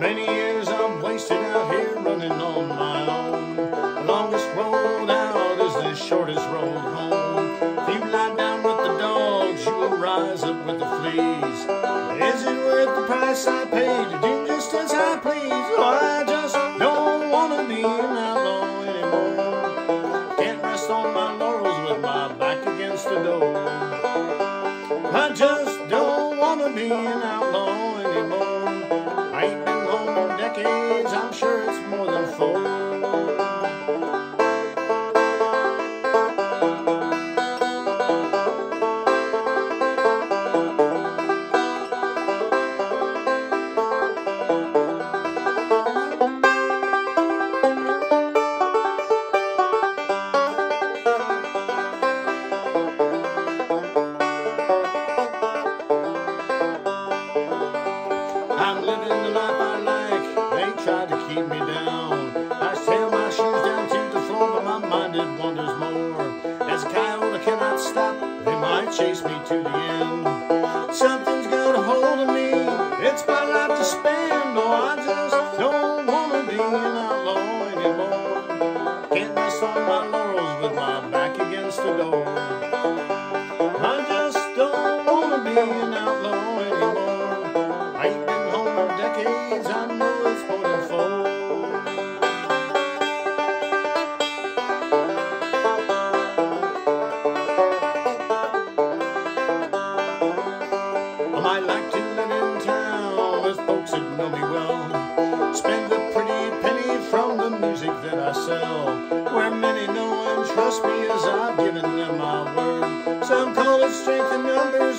Many years I've wasted out here running on my own. The longest road out is the shortest road home. If you lie down with the dogs, you will rise up with the fleas. Is it worth the price I paid to do just as I please? Oh, I just don't want to be an outlaw anymore. Can't rest on my laurels with my back against the door. I just don't want to be an outlaw. Living the life I like. They try to keep me down. I sail my shoes down to the floor, but my mind it wanders more. As a coyote, cannot stop. They might chase me to the end. Something's got a hold of me. It's my life to spend. Oh, I just don't wanna be an outlaw anymore. Can't rest on my laurels with my back against the door. I like to live in town with folks that know me well. Spend a pretty penny from the music that I sell. Where many know and trust me as I've given them my word. Some call it strength in numbers,